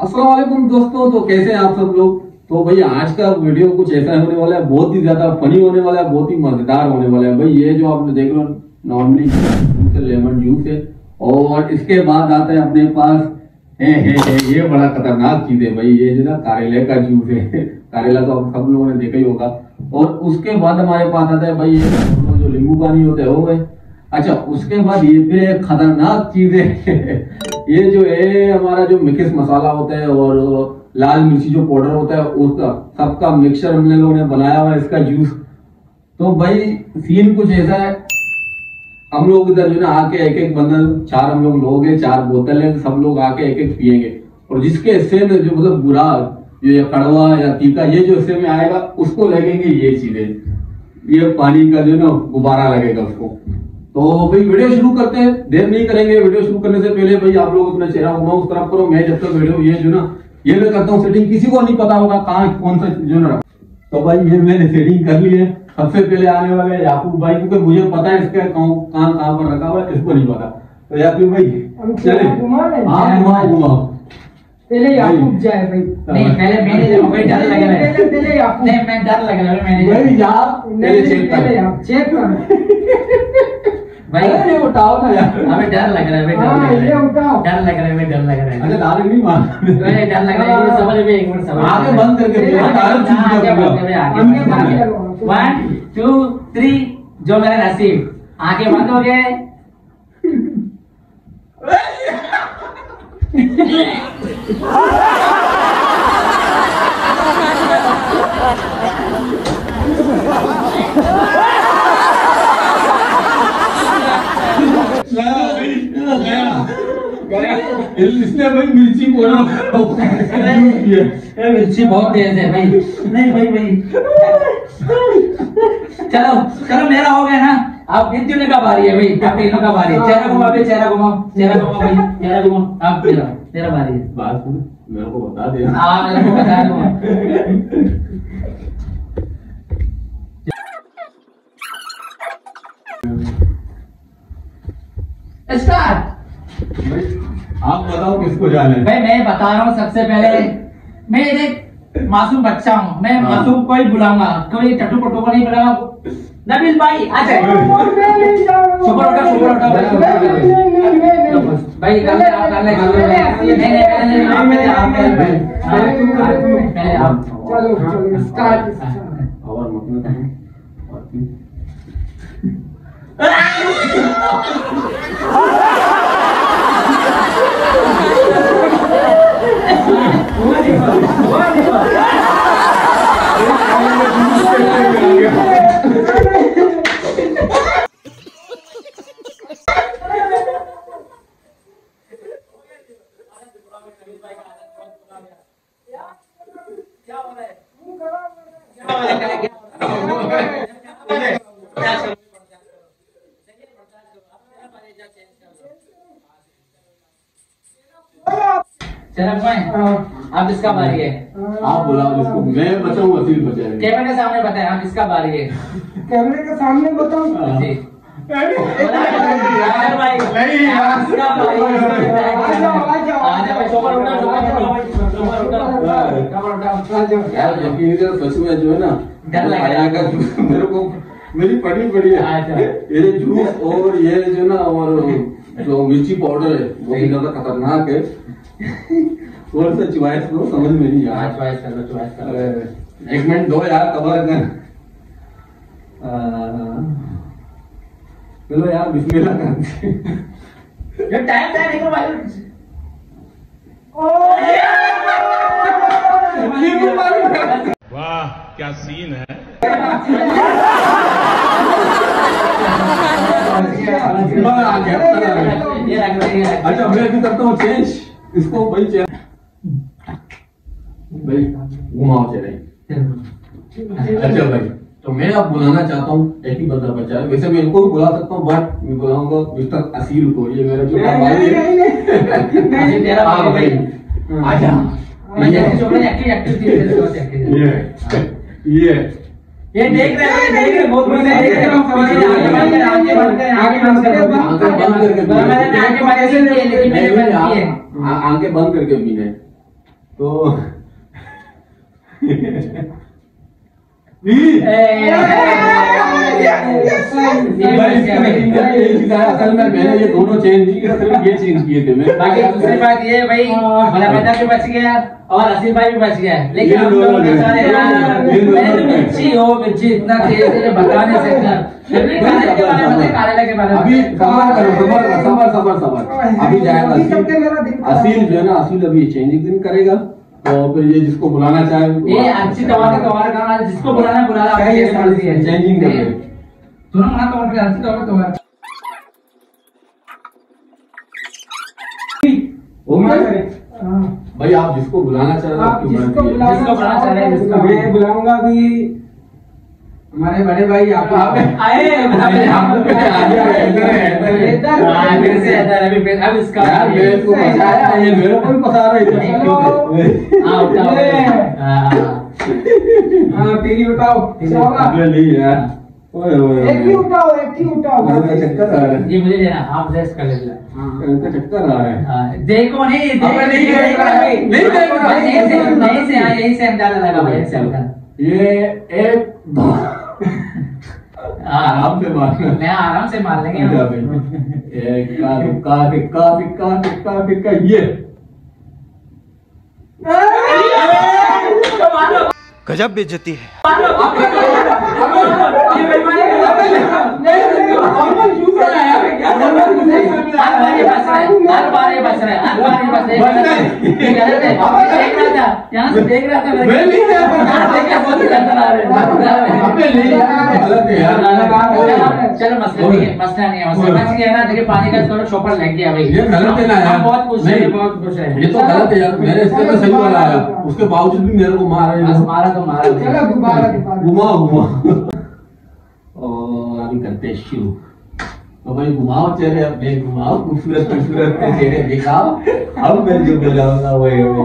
असलम दोस्तों तो कैसे हैं आप सब लोग? तो भाई आज का वीडियो कुछ ऐसा होने वाला है बहुत ही ज़्यादा फनी होने वाला है बहुत ही मज़ेदार होने वाला है। भाई ये जो आपने देख लो नॉर्मली लेमन जूस है और इसके बाद आता है अपने पास है, है, है ये बड़ा खतरनाक चीज़ है भाई ये जो ना कारेले का जूस है। कारेला तो आप सब लोगों ने देखा ही होगा। और उसके बाद हमारे पास आता है भाई ये जो नींबू पानी होता है वो है अच्छा उसके बाद ये फिर एक खतरनाक चीज़ है। ये जो है, हमारा जो मिक्स मसाला होता है और लाल मिर्ची जो पाउडर होता है उसका सबका मिक्सचर हमने लोगों ने बनाया हुआ है इसका जूस तो भाई सीन कुछ ऐसा है। हम लोग इधर जो ना, आके एक एक बंदल चार हम लोग लोग चार बोतल है, सब लोग आके एक एक पियेंगे। और जिसके हिस्से में जो मतलब बुरा, जो ये कड़वा या तीखा, ये जो हिस्से में आएगा, उसको लगेंगे ये चीज़ें। ये पानी का जो ना, गुब्बारा लगेगा उसको। तो भाई वीडियो शुरू करते हैं। देर नहीं करेंगे वीडियो शुरू करने से पहले भाई आप लोग अपना चेहरा घुमाओ उस तरफ़ करो। मैं जब तक वीडियो ये जो ना ये मैं करता हूँ सेटिंग किसी को नहीं पता होगा कहाँ कौन सा जो ना तो भाई ये मैंने सेटिंग कर ली है। सबसे पहले आने वाले याकूब भाई क्योंकि मुझे पता है इसका कहाँ कहाँ पर रखा हुआ है इसको नहीं पता। तो याकूब भाई चले। हाँ घुमाओ घुमाओ। पहले याकूब जाए भाई। नहीं पहले मैंने डर लग रहा है। पहले पहले याकूब नहीं मैं डर लग रहा है मैंने भाई यार पहले चेक पहले कर चेक कर भाई अरे उठाओ ना यार। हमें डर लग रहा है भाई डर हाँ, लग रहा। है। डर लग रहा है डर लग रहा है। अच्छा नहीं मार। भाई डर लग रहा है समझ में एक मिनट समझ आगे बंद करके हाँ, आगे कर बंद करके आगे हमने बंद बाकी करके। लगवाओ। वन टू थ्री जो मेरा नसीब। आगे बंद हो गए। इसने भाई मिर्ची बोला मिर्ची बहुत तेज है भाई नहीं भाई भाई चलो चलो, मेरा हो गया ना अब इन तीनों का बारी है भाई तीनों का बारी है। चेहरा घुमाओ भाई चेहरा घुमाओ चेहरा घुमाओ भाई। चेहरा घुमाओ अब मेरा मेरा बारी है। बात सुन मेरे को बता दे। हाँ मेरे को बता दो। स्टार्ट आप बताओ किसको जाना भाई मैं बता रहा हूँ सबसे पहले मैं एक मासूम बच्चा हूँ। मैं हाँ। मासूम को ही बुलाऊँगा कोई टट्टू पट्टू को नहीं बुलाऊँगा। नबील भाई आ जाए। सुपर उठा, सुपर उठा, नहीं, नहीं, नहीं, नहीं, नहीं, नहीं। भाई कर आप कर ले कर नहीं नहीं पहले आप पहले आप पहले पहले पहले आप। चलो चलो स्टार्ट और मतलब और फिर- चलो भाई अब इसका बारी है। आप बुलाओ जिसको मैं बचाऊं असील बचाएगा कैमरे के सामने बताएँ आप इसका बारी है। कैमरे के सामने बताओ हाँ। जी यार भाई। नहीं। यार। इसका बारी है सच में जो है ना डर लग मेरे को मेरी पड़ी पड़ी है। ये जूस और ये जो ना और जो मिर्ची पाउडर है वो भी ज़्यादा खतरनाक है। कौन सा चॉइस करो समझ में नहीं आ रहा चॉइस कर लो चॉइस कर। लो एक मिनट दो यार कवर कर चलो यार बिस्मिल्लाह करते हैं। ये टाइम टाइम देखो भाई। पानी वाह क्या सीन है। अच्छा मैं भी करता हूँ चेंज इसको भाई चेंज भाई घुमाओ चले अच्छा भाई तो मैं अब बुलाना चाहता हूँ एक ही बंदा बचा है वैसे मैं इनको भी बुला सकता हूँ बट मैं बुलाऊँगा मिस्टर असील को ये मेरा छोटा भाई है हाँ। आजा मैं ये- ये ये ये देख रहे हैं देख रहे हैं, बहुत बड़े देख रहे हैं आगे बढ़ कर आगे आगे आँखें बंद करके मैंने आगे लिए लेकिन मैंने बंद की है आ- आँखें बंद करके पीना है तो ए, ए, ए, ए, ए, है, असल में मैंने ये दोनों चेंज नहीं किया सिर्फ़ ये चेंज किए थे मैं बाकी दूसरी बात ये भाई मैदा भी बच गया और असीम भाई भी बच गया लेकिन हम लोग बेचारे यार तो मिर्ची हो मिर्ची इतना तेज है बता नहीं सकता अभी करो अभी जाएगा मेरा असील जो है ना असील अभी चेंजिंग दिन करेगा और फिर ये जिसको बुलाना चाहे ये अच्छी दवा के दवा जिसको बुलाना है बुला लो है, ये चेंजिंग कर सुनो ना तो और अच्छी दवा तो हाँ। भाई आप जिसको बुलाना चाह रहे हो आप जिसको है। बुलाना चाह रहे हैं, जिसको मैं बुलाऊँगा भी हमारे बड़े भाई आप आए हम लोग है, इधर है, इधर है। इधर। हाँ, फिर से इधर अभी फिर अब इसका यार मेरे को फंसाया ये मेरे को ही रहा है? हाँ उठाओ। हाँ हाँ टीवी उठाओ शाबाश। अबे नहीं यार ओए ओए एक ही उठाओ एक ही उठाओ मेरे चक्कर आ रहा है। ये मुझे देना आप रेस्ट कर लेना। मेरे को चक्कर आ रहा है। हाँ, देखो नहीं देखो अबे नहीं देखो, देख रहा है, देखो, नहीं देख रहा है। यहीं से यहीं से हाँ, यहीं से अंदाज़ा लगा भाई से अंदाज़ा ये एक हाँ। आराम से मारना मैं आराम से मार लेंगे। जा हम। भाई। एक का दुक्का दिक्का दिक्का दिक्का दिक्का ये। गजब बेइज्जती है। ये रहे कर रहा है। हर बार ये बच रहा है। हर बार ये बच रहा यहाँ से देख रहा था मैं नहीं देख बहुत नज़र आ रहे हैं। अबे नहीं गलत है यार। चलो चलो मसला नहीं है मसला नहीं है मसला बच गया ना देखिए पानी का थोड़ा चौपर लग गया भाई। ये गलत है ना यार। बहुत खुश नहीं, है बहुत खुश है। ये तो गलत है यार। मैंने तो सही बोला है उसके बावजूद भी मेरे को मारा बस है मारा तो मारा चलो दोबारा घुमा घुमा। और अभी करते हैं शुरू। तो भाई घुमाओ चेहरे अपने घुमाओ। खूबसूरत खूबसूरत चेहरे दिखाओ। अब मैं जो है वो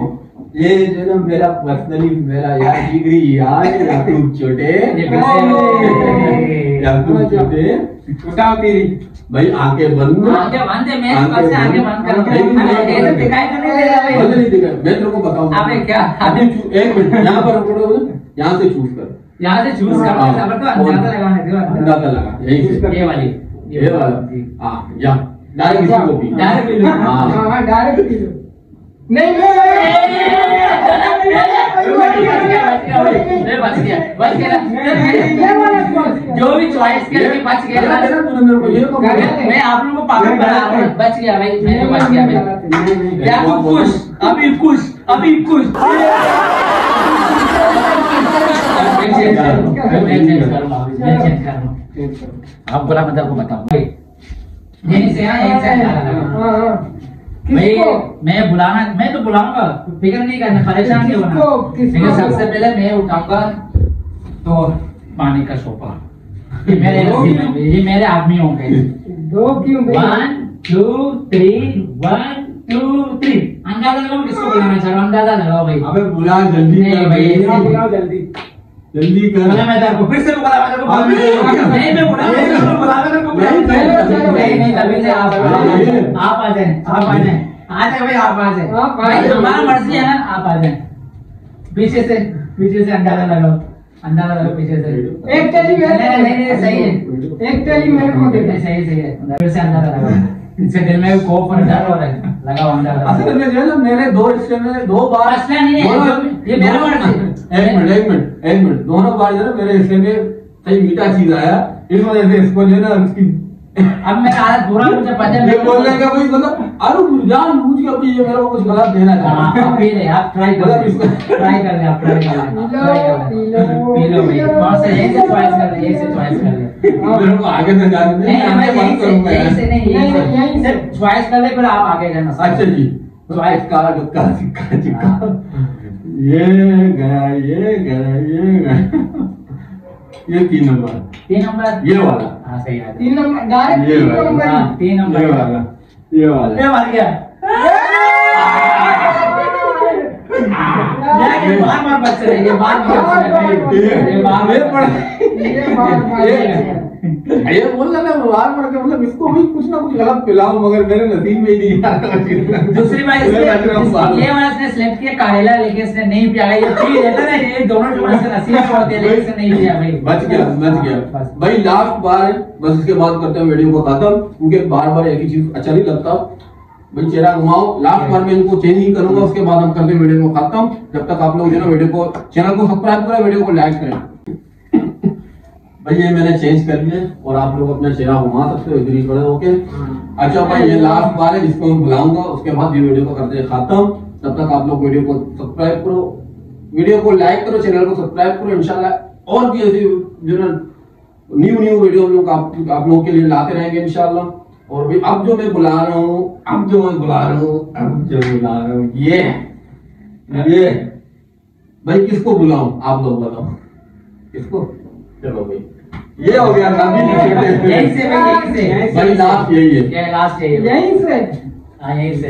ये जो ना मेरा पर्सनली मेरा यार जिगरी यार याकूब छोटे। याकूब छोटे। उठाओ तेरी। भाई आँखें बंद आगे बंद है मैं कब से आगे बंद कर। नहीं, अरे ये तो दिखाई तो नहीं दे रहा बंद भाई नहीं दिखा। मैं तेरे को बताऊँगा अबे क्या? अभी एक मिनट यहाँ पर पकड़ो यहाँ से चूज़ कर। यहाँ से चूज़ करना हाँ, तो अंदाज़ा लगाने दो अंदाज़ा लगा यही से। ये वाली। ये वाला। हाँ या। डायरेक्ट किसी को भी। डायरेक्ट लो। हाँ। हाँ हाँ डायरेक्ट पी लो। नहीं। जो भी चॉइस करके बच गया है तो। मैं आप लोगों को पागल बना हूँ बच गया भाई मैं बच गया भाई नहीं, नहीं, या खुश अभी खुश अभी खुश करूँ। आप बोला मतलब को बताओ से हाँ से भाई मैं बुलाना मैं तो बुलाऊँगा। फ़िक्र नहीं करना परेशान क्यों होना? लेकिन सबसे पहले मैं उठाऊँगा तो पानी का सोपा ये मेरे ये मेरे आदमी होंगे। दो क्यों one two three one two three अंदाज़ा लगाओ किसको बुलाना चाह रहा अंदाज़ा लगाओ भाई। अबे बुला जल्दी नहीं भाई, बुलाओ जल्दी। जल्दी कर। मैं तेरे को फिर से बुला मैं तेरे को हाँ, नहीं नहीं, नहीं मैं बुला तेरे को बुला मेरे को नहीं, नहीं, नहीं नहीं से आप हाँ, आप आ जाए आप आ जाए आ जाए भाई आप आ जाए। आप आ भाई जाए। हमारा मर्ज़ी है ना आप आ जाए। पीछे से पीछे से अंदाज़ा लगाओ अंदाज़ा लगाओ पीछे से। एक टेली मेरे नहीं नहीं नहीं सही है। एक टेली मेरे को दे। नहीं सही सही है। फिर से अंदाज़ा लगाओ। में कोप हो रहा है। असल में जो है ना मेरे दो हिस्से में दो बार मसला नहीं है, ये मेरा वर्ड है। एक मिनट एक मिनट एक मिनट। दोनों बार जो है मेरे हिस्से में कई मीठा चीज़ आया। इस वजह से इसको जो है ना उसकी अब मेरा हालत बुरा मुझे पता ये बोलने का भाई मतलब अरे जान बूझ के अपनी ये मेरे को कुछ गलत देना चाह हाँ, रहा आप पी ले आप ट्राई कर मतलब ट्राई कर ले आप ट्राई कर ले पी लो, ट्राई कर पी ले लो, पी लो भाई। कौन सा यही से चॉइस कर ले यही से चॉइस कर ले मेरे को आगे तक जाने दे, नहीं मैं मैं यही से करूँगा यही से नहीं यही से। चॉइस कर ले फिर आप आगे जाना अच्छा जी। Choice. का चिक्का चिक्का ये गया ये गया ये गया। ये तीन नंबर तीन नंबर? ये वाला। हाँ सही है। तीन नंबर डायरेक्ट तीन नंबर हाँ। तीन नंबर ये वाला। ये वाला। ये वाला क्या? ये बार बार बच रहे ये बार बार बच रहे ये बार ये बार पड़ा ये बार बार ये बोल रहा ना बार बार के मतलब इसको भी कुछ ना कुछ गलत पिलाऊं मगर मेरे नसीब में ही नहीं आ रहा दूसरी बात। इसके ये वाला इसने सेलेक्ट किया कारेला लेकिन इसने नहीं पिया। ये पी लेता ना ये दोनों टुकड़े से नसीब छोड़ते लेकिन इसने नहीं पिया भाई। बच गया बच गया। भाई लास्ट बार बस इसके बाद करते हैं वीडियो को खत्म क्योंकि बार बार एक ही चीज़ अच्छा नहीं लगता। भाई चेहरा घुमाओ लास्ट बार मैं इनको चेंज ही करूँगा उसके बाद हम करते हैं वीडियो को खत्म जब तक आप लोग जो ना वीडियो को चैनल को सब्सक्राइब करें वीडियो को लाइक करें। भाई ये मैंने चेंज कर लिया और आप लोग अपना चेहरा घुमा सकते हो इधर ही खड़े होके अच्छा भाई ये लास्ट बार है जिसको मैं बुलाऊँगा उसके बाद ये वीडियो को करते हैं खत्म। तब तक आप लोग वीडियो को सब्सक्राइब करो वीडियो को लाइक करो चैनल को सब्सक्राइब करो इंशाल्लाह। और भी ऐसी जो ना न्यू न्यू वीडियो हम लोग आप, आप लोगों के लिए लाते रहेंगे इंशाल्लाह। और भी अब जो मैं बुला रहा हूँ अब जो मैं बुला रहा हूँ अब जो बुला रहा हूँ ये ये भाई किसको बुलाऊं? आप लोग बताओ। किसको? चलो भाई। ये हो गया नबी यहीं से यहीं से। भाई लास्ट यही है। ये लास्ट है? यहीं से। हाँ यहीं से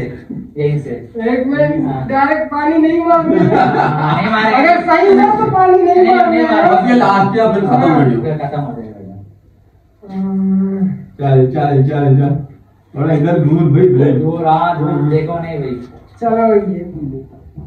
यहीं से। एक मिनट डायरेक्ट पानी नहीं मांगना हाँ, नहीं मारेगा अगर सही है तो पानी नहीं नहीं बस ये लास्ट है फिर खत्म वीडियो। फिर खत्म हो जाएगा। हम्म, चल चल चल चल। थोड़ा इधर दूर भाई ब्रेक। दूर हाँ दूर देखो नहीं भाई। चलो ये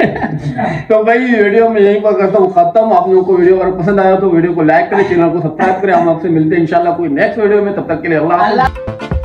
तो भाई वीडियो में यहीं पर करता हूँ, खत्म। आप लोगों को वीडियो अगर पसंद आया तो वीडियो को लाइक करें चैनल को सब्सक्राइब करें। हम आपसे मिलते हैं, इंशाल्लाह कोई नेक्स्ट वीडियो में। तब तक के लिए अल्लाह